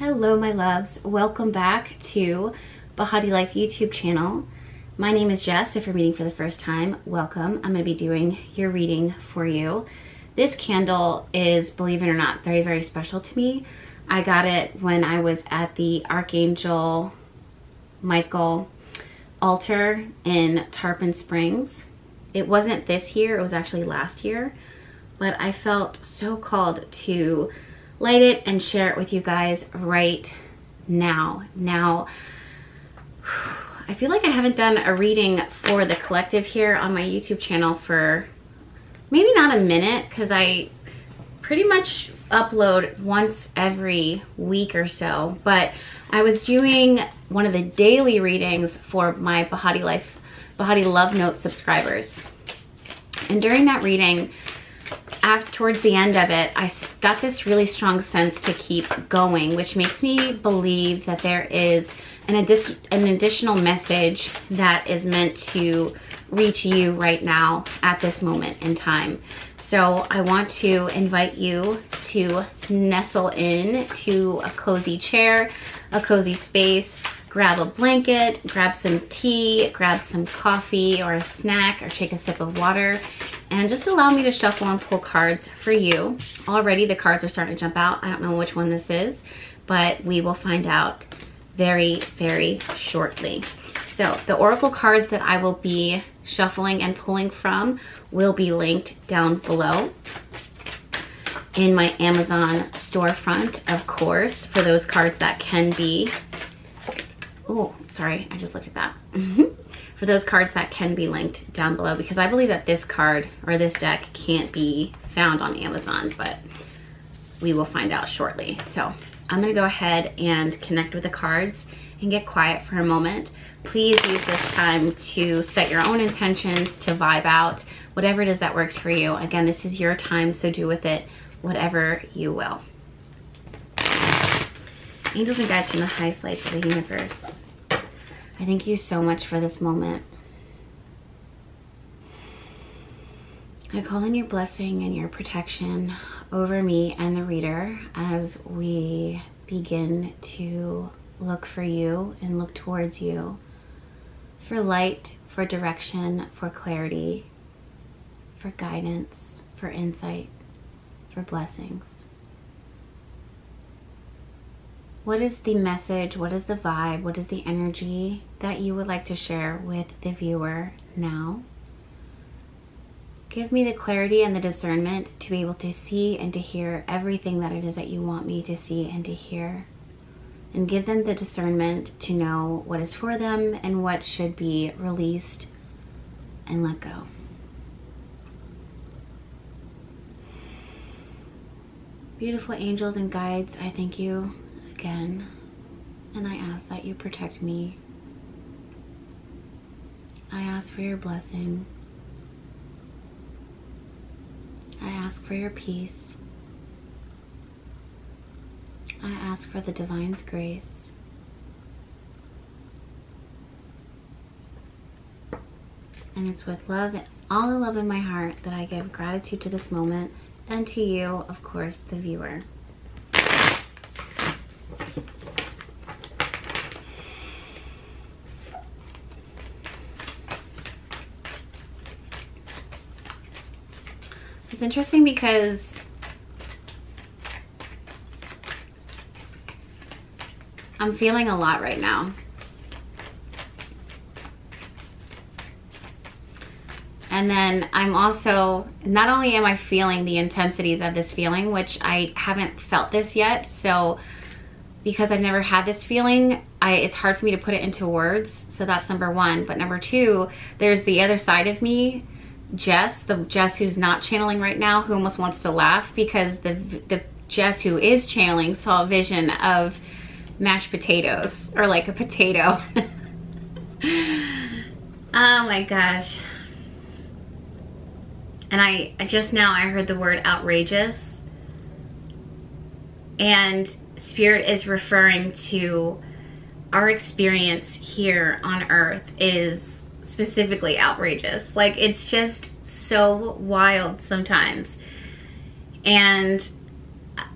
Hello, my loves. Welcome back to Behati Life YouTube channel. My name is Jess. If you're meeting for the first time, welcome. I'm going to be doing your reading for you. This candle is, believe it or not, very, very special to me. I got it when I was at the Archangel Michael altar in Tarpon Springs. It wasn't this year, it was actually last year, but I felt so called to light it and share it with you guys right now. Now, I feel like I haven't done a reading for the collective here on my YouTube channel for maybe not a minute because I pretty much upload once every week or so, but I was doing one of the daily readings for my Behati Life, Behati Love Note subscribers. And during that reading, after, towards the end of it, I got this really strong sense to keep going, which makes me believe that there is an, addi an additional message that is meant to reach you right now at this moment in time. So I want to invite you to nestle in to a cozy chair, a cozy space, grab a blanket, grab some tea, grab some coffee or a snack or take a sip of water and just allow me to shuffle and pull cards for you. Already the cards are starting to jump out. I don't know which one this is, but we will find out very, very shortly. So the Oracle cards that I will be shuffling and pulling from will be linked down below in my Amazon storefront, of course, for those cards that can be oh, sorry, I just looked at that. Mm-hmm. For those cards that can be linked down below because I believe that this card or this deck can't be found on Amazon, but we will find out shortly. So I'm gonna go ahead and connect with the cards and get quiet for a moment. Please use this time to set your own intentions, to vibe out, whatever it is that works for you. Again, this is your time, so do with it whatever you will. Angels and guides from the highest lights of the universe. I thank you so much for this moment. I call in your blessing and your protection over me and the reader as we begin to look for you and look towards you for light, for direction, for clarity, for guidance, for insight, for blessings. What is the message? What is the vibe? What is the energy that you would like to share with the viewer now? Give me the clarity and the discernment to be able to see and to hear everything that it is that you want me to see and to hear. And give them the discernment to know what is for them and what should be released and let go. Beautiful angels and guides, I thank you again, and I ask that you protect me. I ask for your blessing. I ask for your peace. I ask for the divine's grace. And it's with love, all the love in my heart, that I give gratitude to this moment and to you, of course, the viewer. Interesting because I'm feeling a lot right now. And then I'm also, not only am I feeling the intensities of this feeling, which I haven't felt this yet, so because I've never had this feeling, I, it's hard for me to put it into words. So that's number one. But number two, there's the other side of me Jess, the Jess who's not channeling right now, who almost wants to laugh because the the Jess who is channeling saw a vision of mashed potatoes or like a potato. oh my gosh. And I, I just now I heard the word outrageous. And spirit is referring to our experience here on earth is specifically outrageous. Like it's just so wild sometimes. And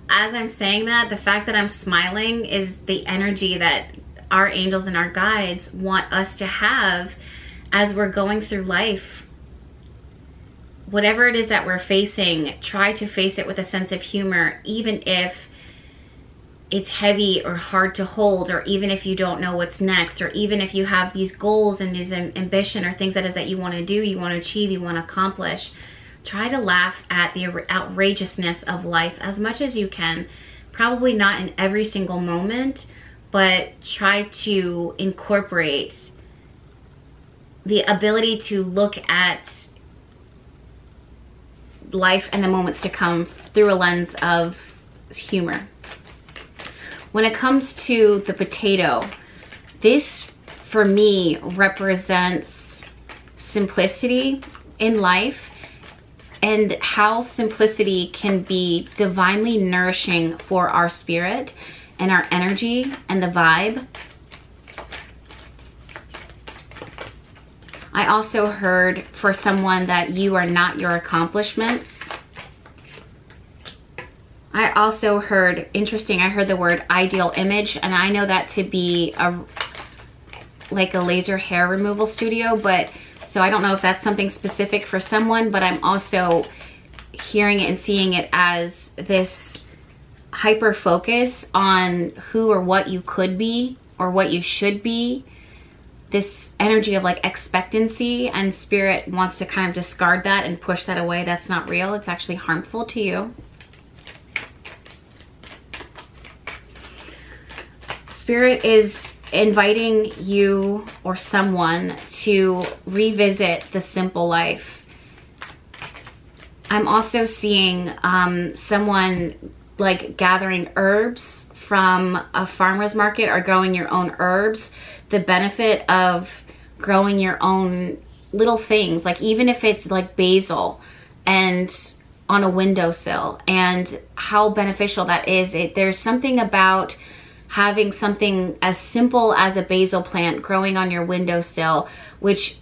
as I'm saying that, the fact that I'm smiling is the energy that our angels and our guides want us to have as we're going through life. Whatever it is that we're facing, try to face it with a sense of humor, even if it's heavy or hard to hold, or even if you don't know what's next, or even if you have these goals and these ambition or things that is that you want to do, you want to achieve, you want to accomplish try to laugh at the outrageousness of life as much as you can. Probably not in every single moment, but try to incorporate the ability to look at life and the moments to come through a lens of humor. When it comes to the potato, this for me represents simplicity in life and how simplicity can be divinely nourishing for our spirit and our energy and the vibe. I also heard for someone that you are not your accomplishments. I also heard, interesting, I heard the word ideal image and I know that to be a like a laser hair removal studio, but so I don't know if that's something specific for someone, but I'm also hearing it and seeing it as this hyper focus on who or what you could be or what you should be. This energy of like expectancy and spirit wants to kind of discard that and push that away. That's not real. It's actually harmful to you. Spirit is inviting you or someone to revisit the simple life. I'm also seeing um, someone like gathering herbs from a farmer's market or growing your own herbs. The benefit of growing your own little things, like even if it's like basil and on a windowsill and how beneficial that is. It, there's something about having something as simple as a basil plant growing on your windowsill, which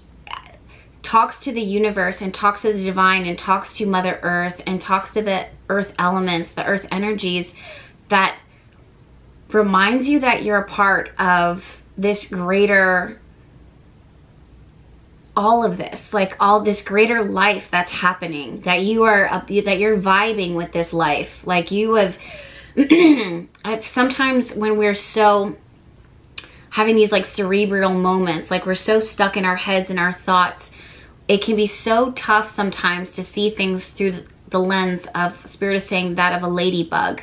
talks to the universe and talks to the divine and talks to Mother Earth and talks to the earth elements, the earth energies that reminds you that you're a part of this greater all of this like all this greater life that's happening that you are that you're vibing with this life. Like you have I've sometimes when we're so having these like cerebral moments, like we're so stuck in our heads and our thoughts, it can be so tough sometimes to see things through the lens of spirit is saying that of a ladybug.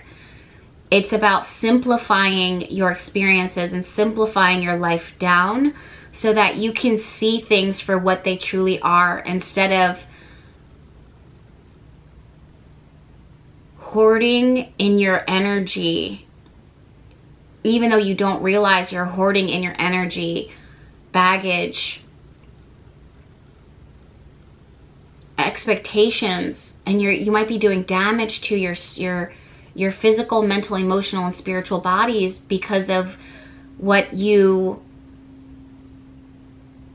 It's about simplifying your experiences and simplifying your life down so that you can see things for what they truly are instead of hoarding in your energy, even though you don't realize you're hoarding in your energy, baggage, expectations, and you're you might be doing damage to your your your physical, mental, emotional, and spiritual bodies because of what you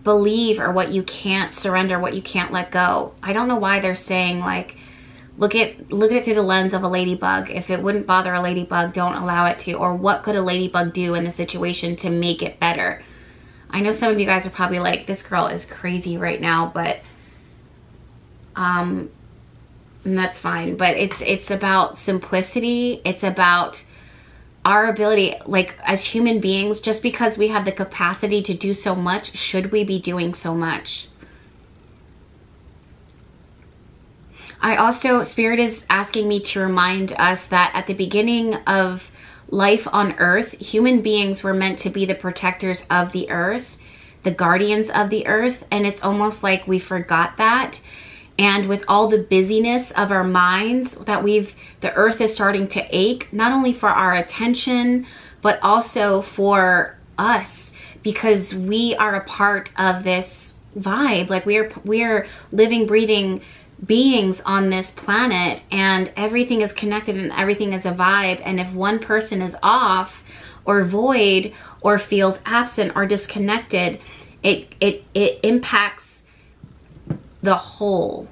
believe or what you can't surrender, what you can't let go. I don't know why they're saying like Look at look at it through the lens of a ladybug. If it wouldn't bother a ladybug, don't allow it to. Or what could a ladybug do in the situation to make it better? I know some of you guys are probably like, this girl is crazy right now, but um, and that's fine. But it's it's about simplicity. It's about our ability, like as human beings, just because we have the capacity to do so much, should we be doing so much? I also, Spirit is asking me to remind us that at the beginning of life on earth, human beings were meant to be the protectors of the earth, the guardians of the earth, and it's almost like we forgot that. And with all the busyness of our minds that we've, the earth is starting to ache, not only for our attention, but also for us because we are a part of this vibe. Like we are, we are living, breathing beings on this planet and everything is connected and everything is a vibe and if one person is off or void or feels absent or disconnected it it it impacts the whole.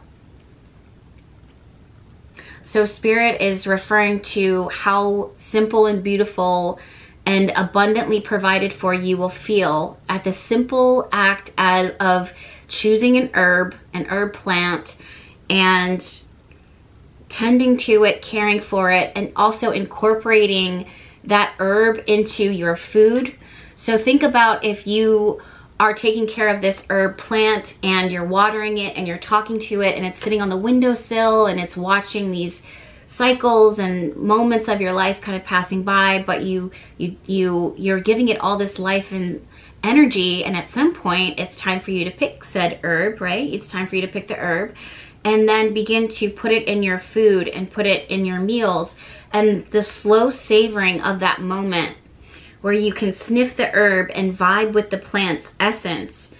So spirit is referring to how simple and beautiful and abundantly provided for you will feel at the simple act of choosing an herb, an herb plant, and tending to it, caring for it, and also incorporating that herb into your food. So think about if you are taking care of this herb plant and you're watering it and you're talking to it and it's sitting on the windowsill and it's watching these cycles and moments of your life kind of passing by but you you you you're giving it all this life and energy and at some point it's time for you to pick said herb right it's time for you to pick the herb and then begin to put it in your food and put it in your meals and the slow savoring of that moment where you can sniff the herb and vibe with the plant's essence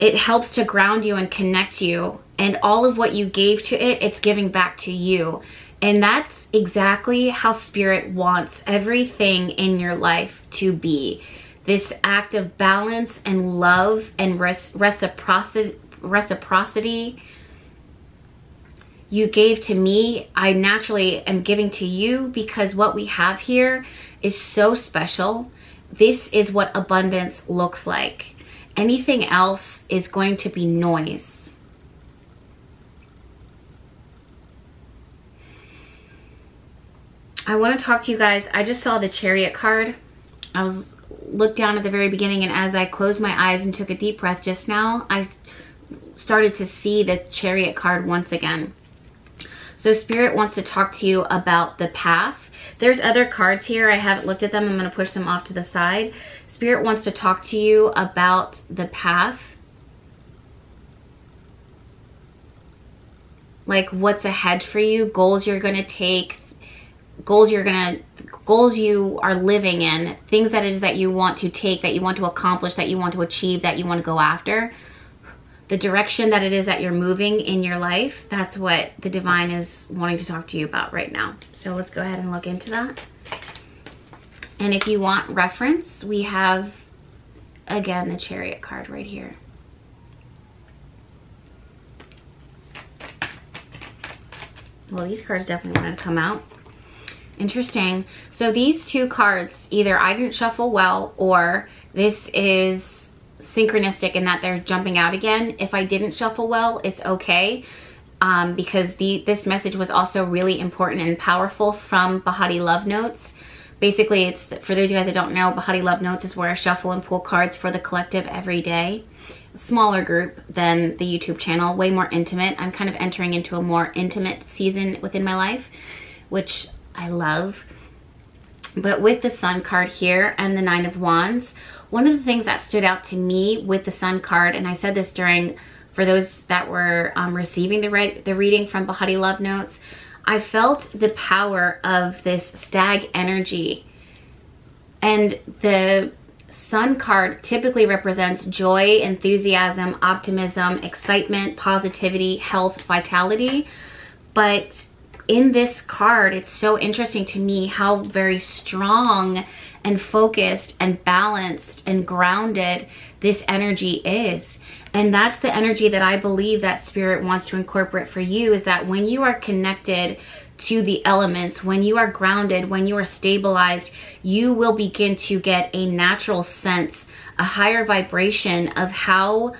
it helps to ground you and connect you and all of what you gave to it, it's giving back to you. And that's exactly how spirit wants everything in your life to be. This act of balance and love and reciprocity, reciprocity you gave to me, I naturally am giving to you because what we have here is so special. This is what abundance looks like. Anything else is going to be noise I want to talk to you guys. I just saw the chariot card. I was looked down at the very beginning and as I closed my eyes and took a deep breath just now, I started to see the chariot card once again. So spirit wants to talk to you about the path. There's other cards here. I haven't looked at them. I'm going to push them off to the side. Spirit wants to talk to you about the path. Like what's ahead for you, goals you're going to take, goals you're gonna goals you are living in things that it is that you want to take that you want to accomplish that you want to achieve that you want to go after the direction that it is that you're moving in your life that's what the divine is wanting to talk to you about right now. So let's go ahead and look into that. And if you want reference we have again the chariot card right here. Well these cards definitely want to come out. Interesting. So these two cards, either I didn't shuffle well or this is synchronistic in that they're jumping out again. If I didn't shuffle well, it's okay. Um, because the this message was also really important and powerful from Behati Love Notes. Basically, it's for those of you guys that don't know, Behati Love Notes is where I shuffle and pull cards for the collective every day. Smaller group than the YouTube channel, way more intimate. I'm kind of entering into a more intimate season within my life, which I love. But with the Sun card here and the Nine of Wands, one of the things that stood out to me with the Sun card, and I said this during, for those that were um, receiving the, re the reading from Behati Love Notes, I felt the power of this stag energy. And the Sun card typically represents joy, enthusiasm, optimism, excitement, positivity, health, vitality. But in this card, it's so interesting to me how very strong and focused and balanced and grounded this energy is. And that's the energy that I believe that spirit wants to incorporate for you is that when you are connected to the elements, when you are grounded, when you are stabilized, you will begin to get a natural sense, a higher vibration of how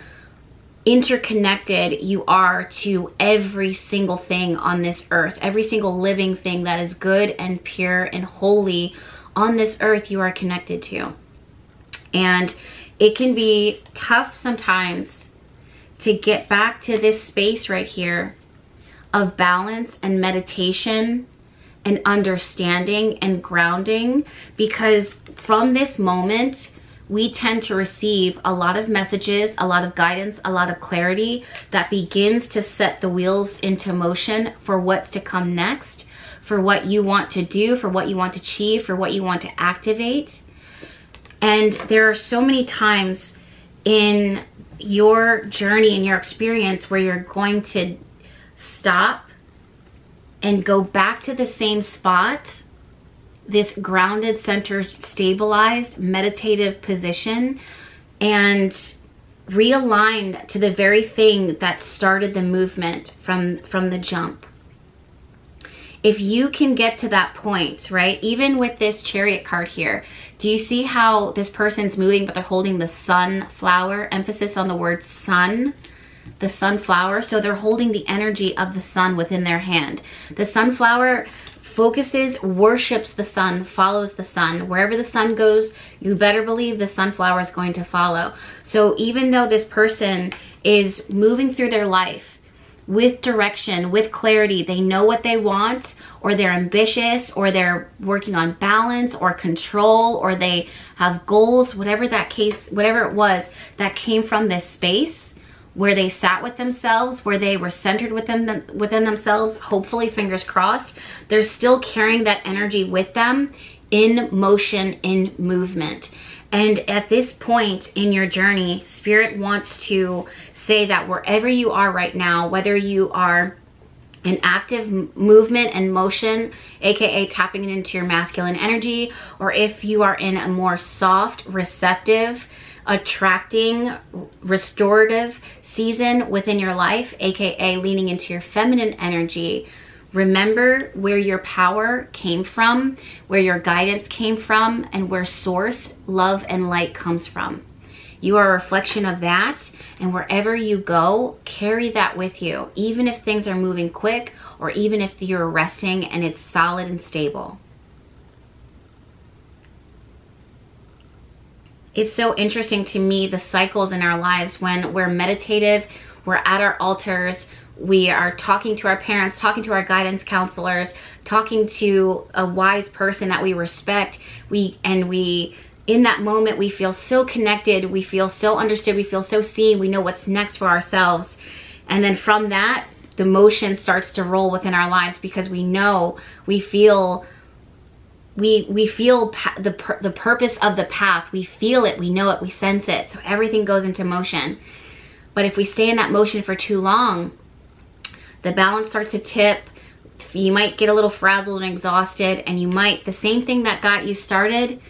interconnected you are to every single thing on this earth, every single living thing that is good and pure and holy on this earth you are connected to. And it can be tough sometimes to get back to this space right here of balance and meditation and understanding and grounding because from this moment we tend to receive a lot of messages, a lot of guidance, a lot of clarity that begins to set the wheels into motion for what's to come next, for what you want to do, for what you want to achieve, for what you want to activate. And there are so many times in your journey and your experience where you're going to stop and go back to the same spot this grounded, centered, stabilized, meditative position and realigned to the very thing that started the movement from, from the jump. If you can get to that point, right? Even with this chariot card here, do you see how this person's moving, but they're holding the sunflower, emphasis on the word sun, the sunflower. So they're holding the energy of the sun within their hand. The sunflower focuses, worships the sun, follows the sun. Wherever the sun goes, you better believe the sunflower is going to follow. So even though this person is moving through their life, with direction, with clarity. They know what they want, or they're ambitious, or they're working on balance or control, or they have goals, whatever that case, whatever it was that came from this space where they sat with themselves, where they were centered within, within themselves, hopefully, fingers crossed, they're still carrying that energy with them in motion, in movement. And at this point in your journey, Spirit wants to say that wherever you are right now, whether you are in active movement and motion, aka tapping into your masculine energy, or if you are in a more soft, receptive, attracting, restorative season within your life, aka leaning into your feminine energy, remember where your power came from, where your guidance came from, and where source, love, and light comes from. You are a reflection of that. And wherever you go, carry that with you, even if things are moving quick or even if you're resting and it's solid and stable. It's so interesting to me the cycles in our lives when we're meditative, we're at our altars, we are talking to our parents, talking to our guidance counselors, talking to a wise person that we respect. We and we in that moment, we feel so connected, we feel so understood, we feel so seen, we know what's next for ourselves. And then from that, the motion starts to roll within our lives because we know, we feel we we feel the the purpose of the path. We feel it, we know it, we sense it. So everything goes into motion. But if we stay in that motion for too long, the balance starts to tip. You might get a little frazzled and exhausted and you might the same thing that got you started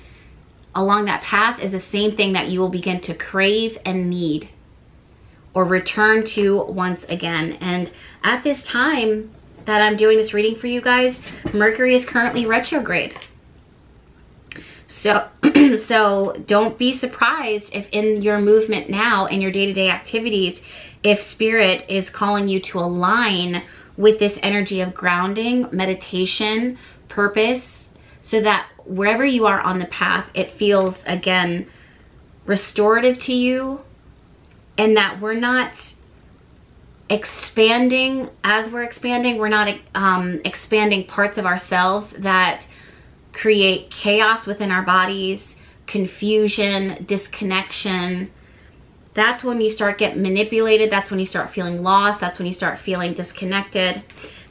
along that path is the same thing that you will begin to crave and need or return to once again. And at this time that I'm doing this reading for you guys, Mercury is currently retrograde. So, so don't be surprised if in your movement now, in your day-to-day -day activities, if spirit is calling you to align with this energy of grounding, meditation, purpose, so that wherever you are on the path, it feels again restorative to you and that we're not expanding as we're expanding we're not um, expanding parts of ourselves that create chaos within our bodies confusion disconnection. That's when you start getting manipulated. That's when you start feeling lost. That's when you start feeling disconnected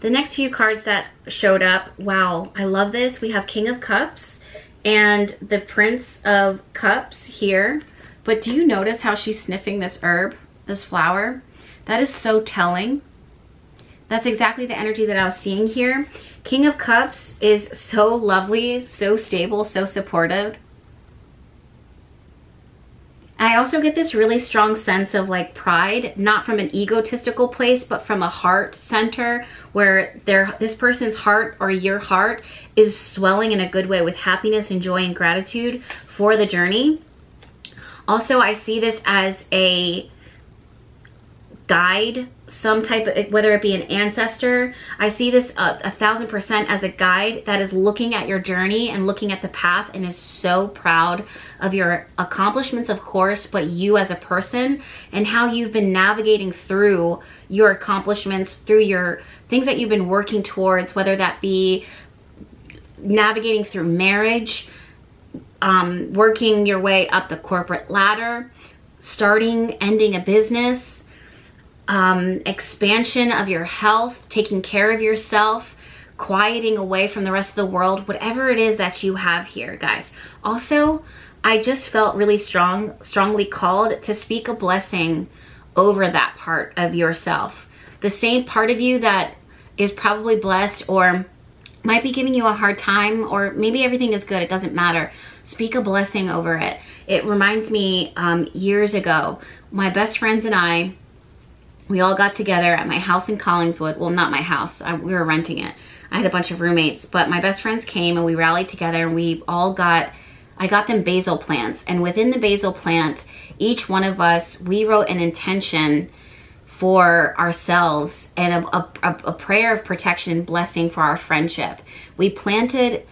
the next few cards that showed up, wow, I love this. We have King of Cups and the Prince of Cups here. But do you notice how she's sniffing this herb, this flower? That is so telling. That's exactly the energy that I was seeing here. King of Cups is so lovely, so stable, so supportive. I also get this really strong sense of like pride, not from an egotistical place, but from a heart center where their this person's heart or your heart is swelling in a good way with happiness and joy and gratitude for the journey. Also, I see this as a guide some type of, whether it be an ancestor. I see this a, a, thousand percent as a guide that is looking at your journey and looking at the path and is so proud of your accomplishments, of course, but you as a person and how you've been navigating through your accomplishments, through your things that you've been working towards, whether that be navigating through marriage, um, working your way up the corporate ladder, starting, ending a business, um, expansion of your health, taking care of yourself, quieting away from the rest of the world, whatever it is that you have here, guys. Also, I just felt really strong, strongly called to speak a blessing over that part of yourself. The same part of you that is probably blessed or might be giving you a hard time or maybe everything is good, it doesn't matter. Speak a blessing over it. It reminds me um, years ago, my best friends and I, we all got together at my house in Collingswood. Well, not my house. I, we were renting it. I had a bunch of roommates, but my best friends came and we rallied together and we all got, I got them basil plants. And within the basil plant, each one of us, we wrote an intention for ourselves and a, a, a prayer of protection and blessing for our friendship. We planted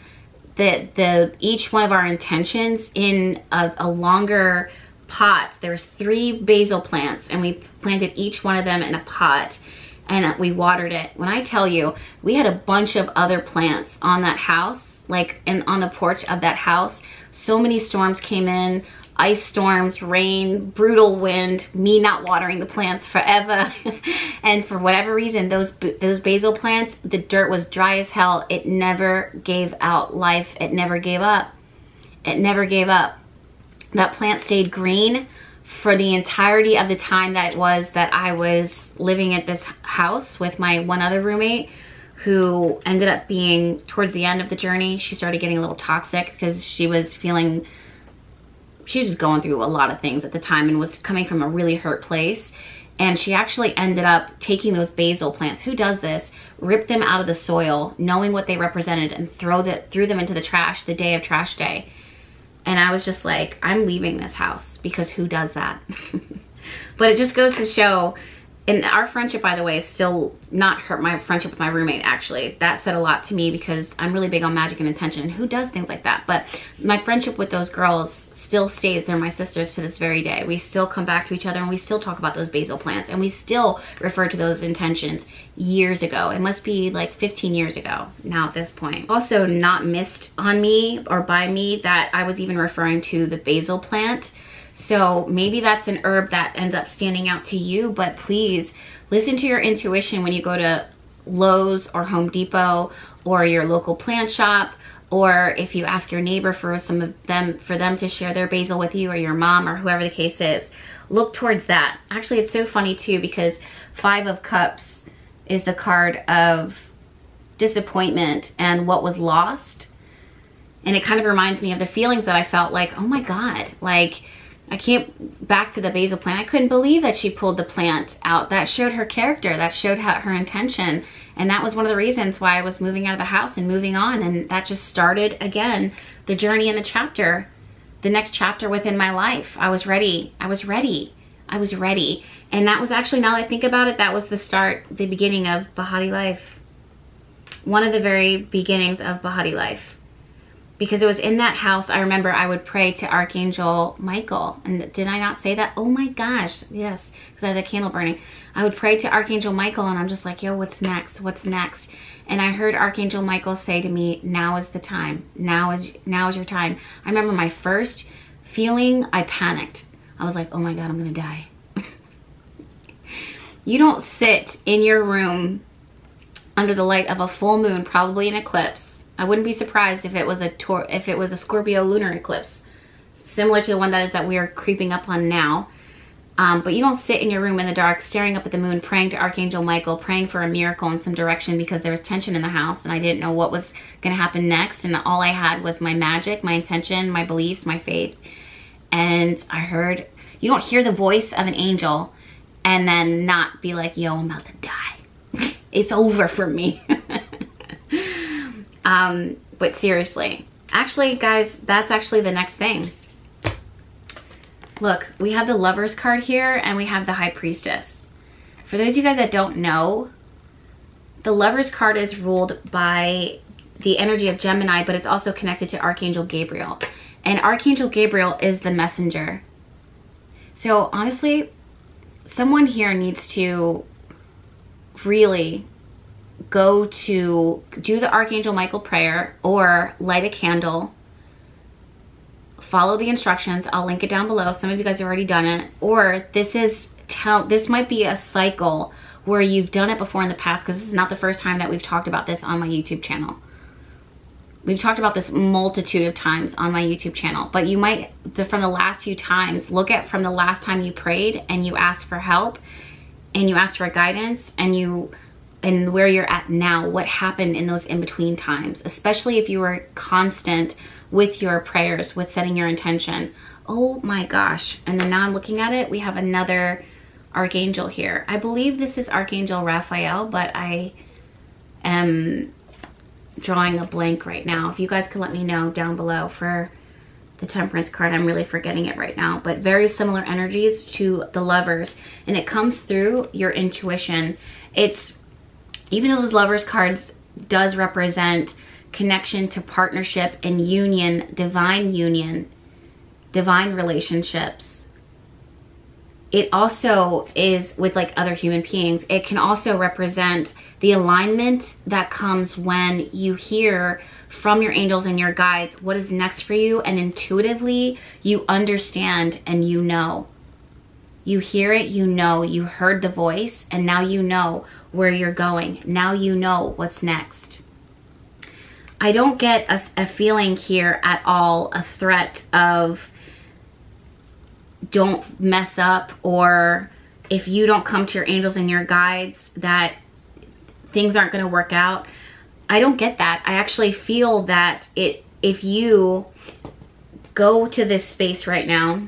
the, the each one of our intentions in a, a longer pot. There's three basil plants and we planted each one of them in a pot and we watered it. When I tell you, we had a bunch of other plants on that house, like in, on the porch of that house. So many storms came in, ice storms, rain, brutal wind, me not watering the plants forever. and for whatever reason, those, those basil plants, the dirt was dry as hell. It never gave out life. It never gave up. It never gave up. That plant stayed green for the entirety of the time that it was that I was living at this house with my one other roommate who ended up being towards the end of the journey. She started getting a little toxic because she was feeling, she was just going through a lot of things at the time and was coming from a really hurt place. And she actually ended up taking those basil plants. Who does this? Rip them out of the soil, knowing what they represented, and throw the, threw them into the trash the day of trash day. And I was just like, I'm leaving this house because who does that? but it just goes to show, and our friendship, by the way, is still not hurt my friendship with my roommate, actually. That said a lot to me because I'm really big on magic and intention. Who does things like that? But my friendship with those girls still stays. They're my sisters to this very day. We still come back to each other and we still talk about those basil plants. And we still refer to those intentions years ago. It must be like 15 years ago now at this point. Also not missed on me or by me that I was even referring to the basil plant. So maybe that's an herb that ends up standing out to you, but please listen to your intuition when you go to Lowe's or Home Depot or your local plant shop or if you ask your neighbor for some of them for them to share their basil with you or your mom or whoever the case is look towards that actually it's so funny too because five of cups is the card of disappointment and what was lost and it kind of reminds me of the feelings that i felt like oh my god like I can't back to the basil plant. I couldn't believe that she pulled the plant out. That showed her character. That showed how, her intention. And that was one of the reasons why I was moving out of the house and moving on. And that just started again, the journey in the chapter, the next chapter within my life. I was ready. I was ready. I was ready. And that was actually, now that I think about it, that was the start, the beginning of Behati life. One of the very beginnings of Behati life because it was in that house I remember I would pray to Archangel Michael. And did I not say that? Oh my gosh, yes, because I had a candle burning. I would pray to Archangel Michael and I'm just like, yo, what's next? What's next? And I heard Archangel Michael say to me, now is the time. Now is, now is your time. I remember my first feeling, I panicked. I was like, oh my God, I'm gonna die. you don't sit in your room under the light of a full moon, probably an eclipse, I wouldn't be surprised if it was a tor if it was a Scorpio lunar eclipse, similar to the one that is that we are creeping up on now. Um, but you don't sit in your room in the dark staring up at the moon, praying to Archangel Michael, praying for a miracle in some direction because there was tension in the house and I didn't know what was going to happen next. And all I had was my magic, my intention, my beliefs, my faith. And I heard, you don't hear the voice of an angel and then not be like, yo, I'm about to die. it's over for me. Um, but seriously, actually guys, that's actually the next thing. Look, we have the lover's card here and we have the high priestess. For those of you guys that don't know, the lover's card is ruled by the energy of Gemini, but it's also connected to Archangel Gabriel. And Archangel Gabriel is the messenger. So honestly, someone here needs to really go to do the Archangel Michael prayer or light a candle. Follow the instructions. I'll link it down below. Some of you guys have already done it. Or this is tell this might be a cycle where you've done it before in the past because this is not the first time that we've talked about this on my YouTube channel. We've talked about this multitude of times on my YouTube channel, but you might, the, from the last few times, look at from the last time you prayed and you asked for help and you asked for guidance and you and where you're at now, what happened in those in-between times, especially if you were constant with your prayers, with setting your intention. Oh my gosh. And then now I'm looking at it, we have another archangel here. I believe this is Archangel Raphael, but I am drawing a blank right now. If you guys could let me know down below for the temperance card, I'm really forgetting it right now, but very similar energies to the lovers. And it comes through your intuition. It's, even though those lovers cards does represent connection to partnership and union, divine union, divine relationships, it also is with like other human beings. It can also represent the alignment that comes when you hear from your angels and your guides what is next for you and intuitively you understand and you know. You hear it, you know, you heard the voice and now you know where you're going. Now you know what's next. I don't get a, a feeling here at all, a threat of don't mess up or if you don't come to your angels and your guides that things aren't going to work out. I don't get that. I actually feel that it if you go to this space right now,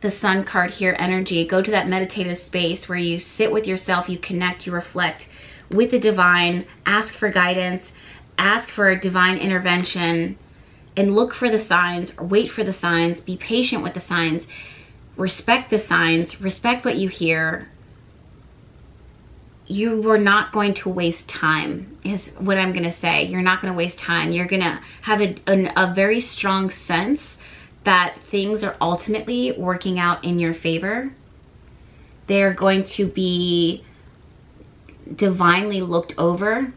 the sun card here energy, go to that meditative space where you sit with yourself, you connect, you reflect with the divine, ask for guidance, ask for divine intervention, and look for the signs, or wait for the signs, be patient with the signs, respect the signs, respect what you hear. You are not going to waste time, is what I'm going to say. You're not going to waste time. You're going to have a, a, a very strong sense that things are ultimately working out in your favor. They're going to be divinely looked over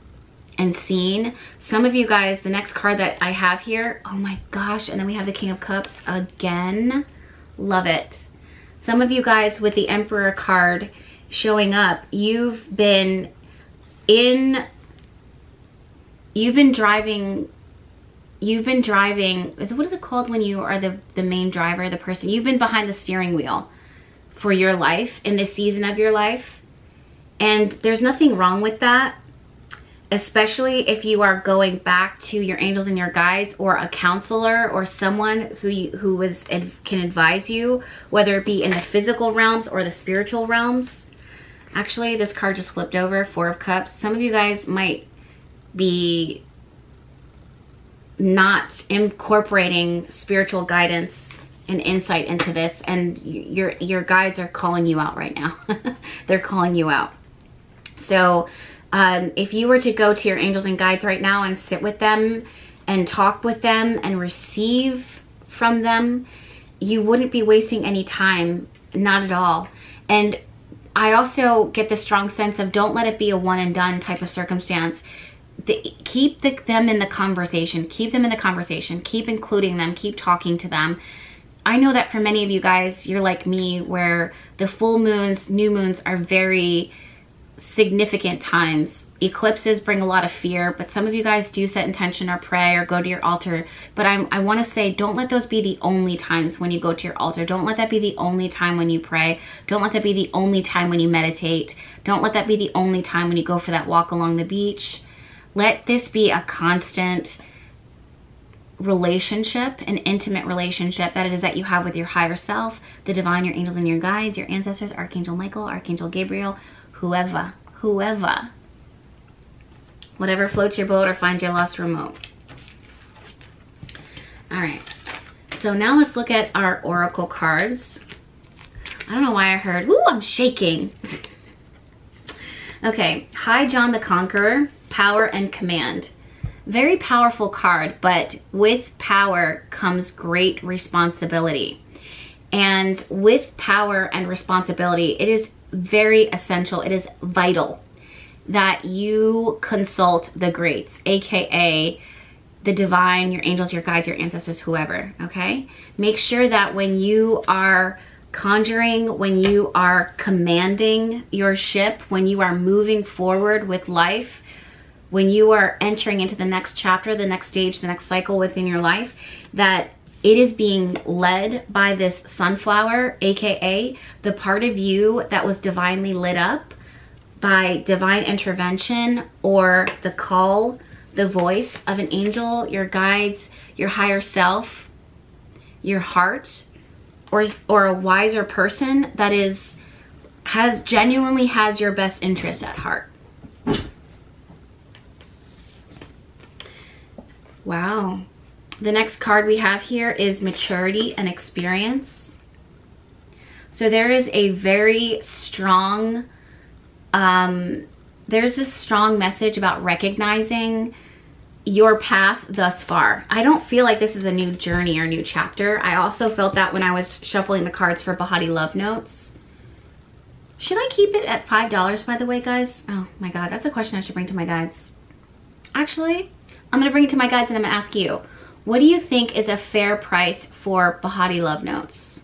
and seen. Some of you guys, the next card that I have here, oh my gosh, and then we have the King of Cups again. Love it. Some of you guys with the Emperor card showing up, you've been in, you've been driving, you've been driving, is what is it called when you are the, the main driver, the person, you've been behind the steering wheel for your life in this season of your life. And there's nothing wrong with that especially if you are going back to your angels and your guides or a counselor or someone who you, who is can advise you whether it be in the physical realms or the spiritual realms actually this card just flipped over four of cups some of you guys might be not incorporating spiritual guidance and insight into this and your your guides are calling you out right now they're calling you out so um, if you were to go to your angels and guides right now and sit with them and talk with them and receive from them, you wouldn't be wasting any time, not at all. And I also get the strong sense of don't let it be a one and done type of circumstance. The, keep the, them in the conversation. Keep them in the conversation. Keep including them. Keep talking to them. I know that for many of you guys, you're like me where the full moons, new moons are very significant times. Eclipses bring a lot of fear, but some of you guys do set intention or pray or go to your altar. But I'm, I want to say, don't let those be the only times when you go to your altar. Don't let that be the only time when you pray. Don't let that be the only time when you meditate. Don't let that be the only time when you go for that walk along the beach. Let this be a constant relationship, an intimate relationship that it is that you have with your higher self, the divine, your angels and your guides, your ancestors, Archangel Michael, Archangel Gabriel, whoever, whoever. Whatever floats your boat or finds your lost remote. All right, so now let's look at our oracle cards. I don't know why I heard, ooh, I'm shaking. okay, High John the Conqueror, Power and Command. Very powerful card, but with power comes great responsibility. And with power and responsibility, it is very essential. It is vital that you consult the greats, aka the divine, your angels, your guides, your ancestors, whoever, okay? Make sure that when you are conjuring, when you are commanding your ship, when you are moving forward with life, when you are entering into the next chapter, the next stage, the next cycle within your life, that it is being led by this sunflower, AKA the part of you that was divinely lit up by divine intervention or the call, the voice of an angel, your guides, your higher self, your heart, or, or a wiser person that is has genuinely has your best interest at heart. Wow. The next card we have here is maturity and experience. So there is a very strong, um, there's a strong message about recognizing your path thus far. I don't feel like this is a new journey or new chapter. I also felt that when I was shuffling the cards for Behati Love Notes. Should I keep it at $5 by the way, guys? Oh my God, that's a question I should bring to my guides. Actually, I'm gonna bring it to my guides and I'm gonna ask you, what do you think is a fair price for Behati Love Notes?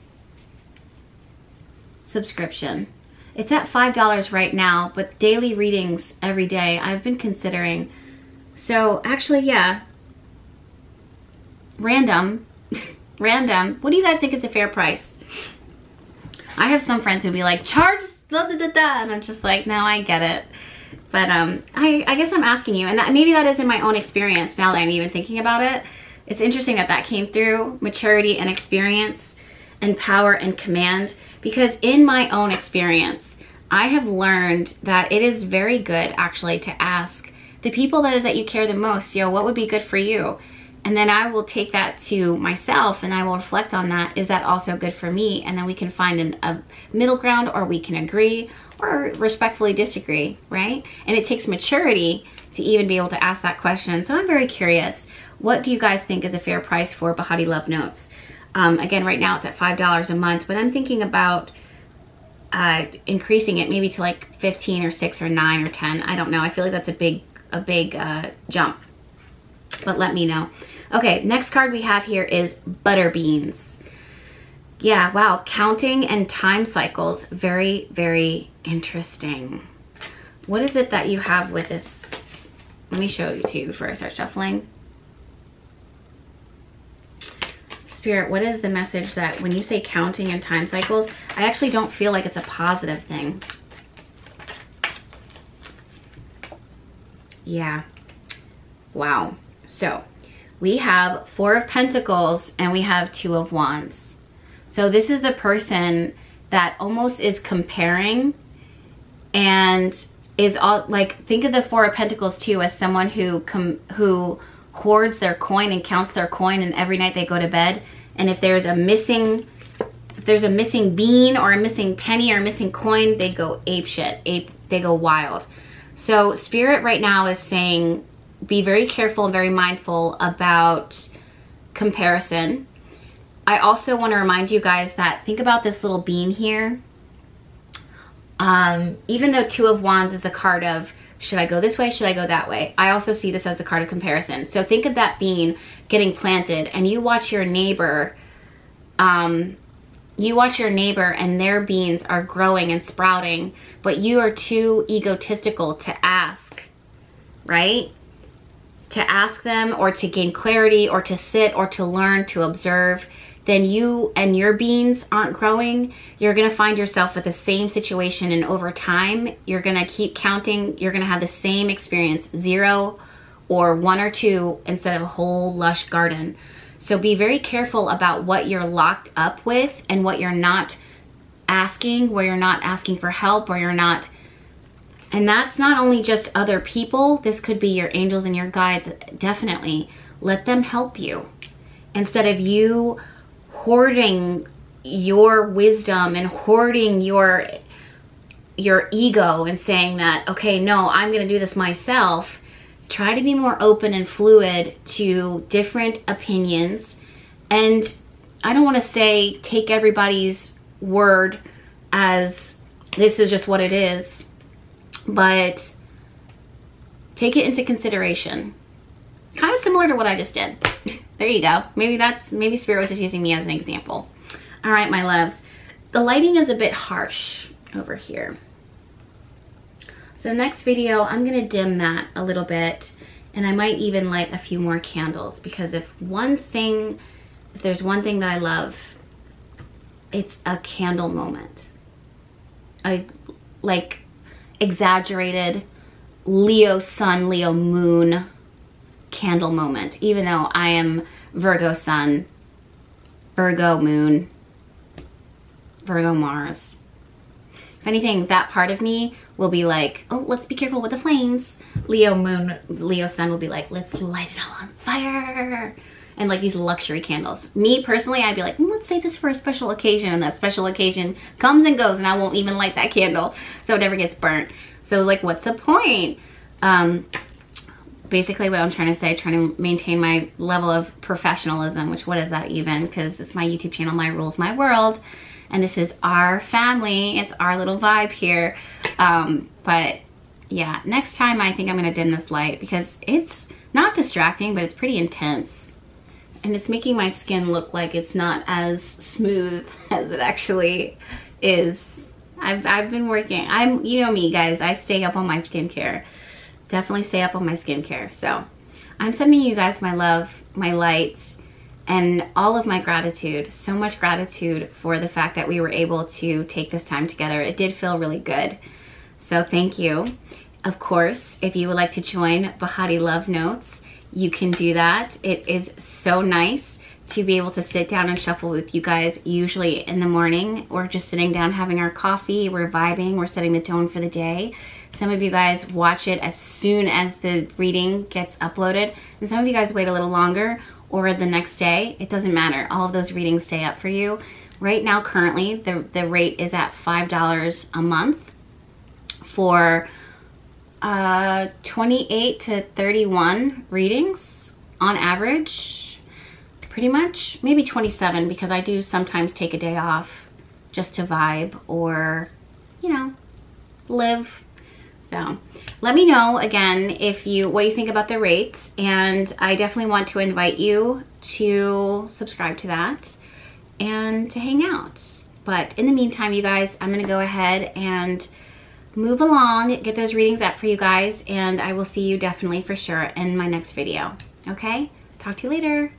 Subscription. It's at $5 right now, but daily readings every day, I've been considering so actually, yeah. Random. Random. What do you guys think is a fair price? I have some friends who'd be like, charge da da da da. And I'm just like, no, I get it. But um, I, I guess I'm asking you, and that, maybe that is in my own experience now that I'm even thinking about it. It's interesting that that came through, maturity and experience and power and command, because in my own experience, I have learned that it is very good actually to ask the people that is that you care the most, yo, what would be good for you? And then I will take that to myself and I will reflect on that. Is that also good for me? And then we can find an, a middle ground or we can agree or respectfully disagree, right? And it takes maturity to even be able to ask that question. So I'm very curious. What do you guys think is a fair price for Behati Love Notes? Um, again, right now it's at $5 a month, but I'm thinking about uh, increasing it maybe to like 15 or 6 or 9 or 10. I don't know. I feel like that's a big a big uh, jump. But let me know. Okay, next card we have here is butter beans. Yeah, wow, counting and time cycles. Very, very interesting. What is it that you have with this? Let me show you to you before I start shuffling. Spirit, what is the message that when you say counting and time cycles, I actually don't feel like it's a positive thing. Yeah. Wow. So we have four of pentacles and we have two of wands. So this is the person that almost is comparing and is all like think of the four of pentacles too as someone who com who hoards their coin and counts their coin and every night they go to bed and if there's a missing if there's a missing bean or a missing penny or a missing coin they go ape shit ape they go wild so spirit right now is saying be very careful and very mindful about comparison. I also want to remind you guys that think about this little bean here. Um, even though two of wands is the card of should I go this way? Should I go that way? I also see this as the card of comparison. So think of that bean getting planted and you watch your neighbor um, you watch your neighbor and their beans are growing and sprouting, but you are too egotistical to ask, right? To ask them or to gain clarity or to sit or to learn, to observe, then you and your beans aren't growing, you're gonna find yourself with the same situation and over time, you're gonna keep counting, you're gonna have the same experience, zero or one or two instead of a whole lush garden. So be very careful about what you're locked up with and what you're not asking, where you're not asking for help, where you're not. And that's not only just other people, this could be your angels and your guides, definitely. Let them help you. Instead of you hoarding your wisdom and hoarding your your ego and saying that, okay, no, I'm going to do this myself try to be more open and fluid to different opinions. And I don't want to say take everybody's word as this is just what it is, but take it into consideration. Kind of similar to what I just did. there you go. Maybe that's, maybe Spirit was just using me as an example. All right, my loves. The lighting is a bit harsh over here. So next video, I'm gonna dim that a little bit and I might even light a few more candles because if one thing, if there's one thing that I love, it's a candle moment. I like exaggerated Leo sun, Leo moon candle moment, even though I am Virgo sun, Virgo moon, Virgo Mars. If anything, that part of me will be like, oh, let's be careful with the flames. Leo moon, Leo sun will be like, let's light it all on fire. And like these luxury candles. Me personally, I'd be like, mm, let's save this for a special occasion. And that special occasion comes and goes and I won't even light that candle. So it never gets burnt. So like, what's the point? Um, basically what I'm trying to say, trying to maintain my level of professionalism, which what is that even? Because it's my YouTube channel, my rules, my world. And this is our family. It's our little vibe here. Um, but yeah, next time I think I'm gonna dim this light because it's not distracting, but it's pretty intense. And it's making my skin look like it's not as smooth as it actually is. I've, I've been working, I'm, you know me guys, I stay up on my skincare definitely stay up on my skincare. So I'm sending you guys my love, my light, and all of my gratitude. So much gratitude for the fact that we were able to take this time together. It did feel really good. So thank you. Of course, if you would like to join Behati Love Notes, you can do that. It is so nice to be able to sit down and shuffle with you guys usually in the morning. We're just sitting down having our coffee, we're vibing, we're setting the tone for the day. Some of you guys watch it as soon as the reading gets uploaded. And some of you guys wait a little longer or the next day. It doesn't matter. All of those readings stay up for you. Right now, currently, the, the rate is at $5 a month for uh, 28 to 31 readings on average, pretty much. Maybe 27 because I do sometimes take a day off just to vibe or, you know, live so let me know again if you what you think about the rates and I definitely want to invite you to subscribe to that and to hang out. But in the meantime, you guys, I'm gonna go ahead and move along, get those readings up for you guys, and I will see you definitely for sure in my next video. Okay? Talk to you later.